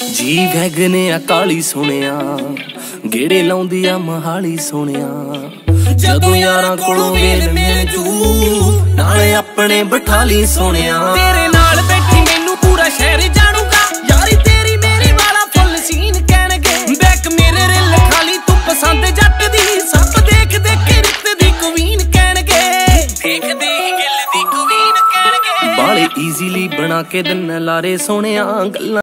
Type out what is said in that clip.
ਜੀ ਵੈਗਨੇ ਆ ਕਾਲੀ ਸੁਣਿਆ ਗੇੜੇ ਲਾਉਂਦੀ ਆ ਮਹਾਲੀ ਸੁਣਿਆ ਜਦੋਂ ਯਾਰਾਂ ਕੋਲੋਂ ਵੇਲ ਮਿਲ ਜੂ ਨਾਲੇ ਆਪਣੇ ਬਠਾਲੀ ਸੁਣਿਆ ਤੇਰੇ ਨਾਲ ਬੈਠੀ ਮੈਨੂੰ ਪੂਰਾ ਸ਼ਹਿਰ ਜਾਣੂਗਾ। ਯਾਰੀ ਤੇਰੀ ਮੇਰੇ ਵਾਲਾ ਫੁੱਲ ਸੀਨ ਕਹਿਣਗੇ। ਬੈਕ ਮੇਰੇ ਰਿਲ ਖਾਲੀ ਤੂੰ ਪਸੰਦ ਜੱਟ ਦੀ। ਸਭ ਦੇਖ ਦੇਖ ਕੇ ਰਿੱਤ ਦੀ ਕੁਵੀਨ ਕਹਿਣਗੇ। ਦੇਖਦੇ ਹੀ ਗਿੱਲ ਦੀ ਕੁਵੀਨ ਕਹਿਣਗੇ। ਬਾਲੇ ਈਜ਼ੀਲੀ ਬਣਾ ਕੇ ਦਿਨ ਲਾਰੇ ਸੋਹਣਿਆ ਗੱਲਾਂ